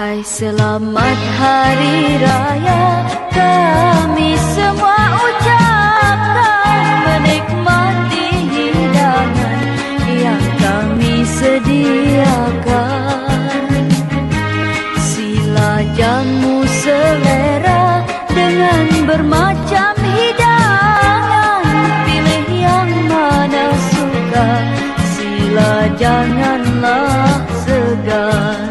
Hai selamat hari raya. Kami semua ucapkan menikmati hidangan yang kami sediakan. Sila jamu selera dengan bermacam hidangan. Pilih yang mana suka. Sila janganlah segan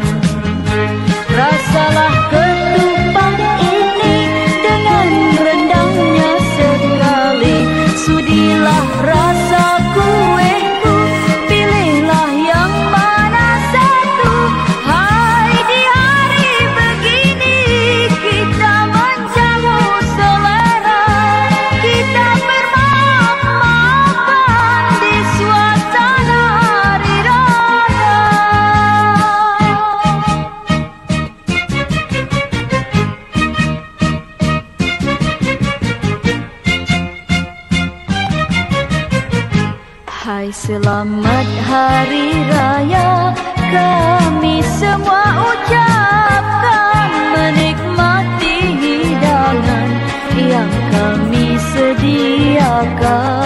selamat hari raya. Kami semua ucapkan menikmati hidangan yang kami sediakan.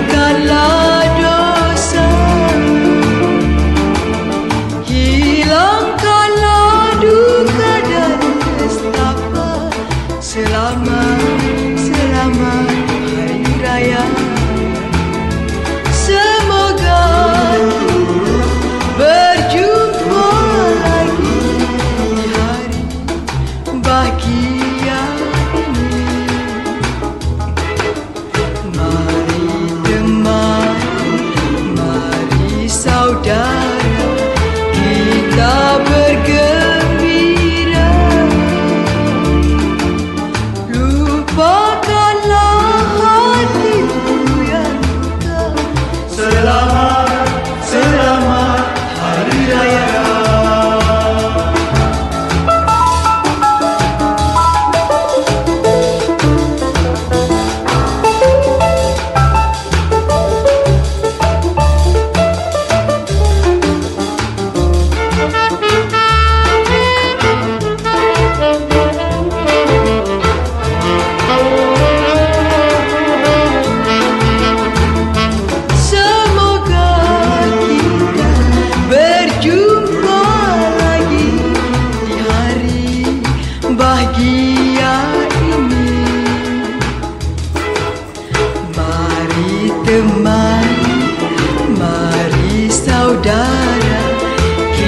bukanlah será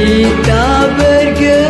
Kita bergerak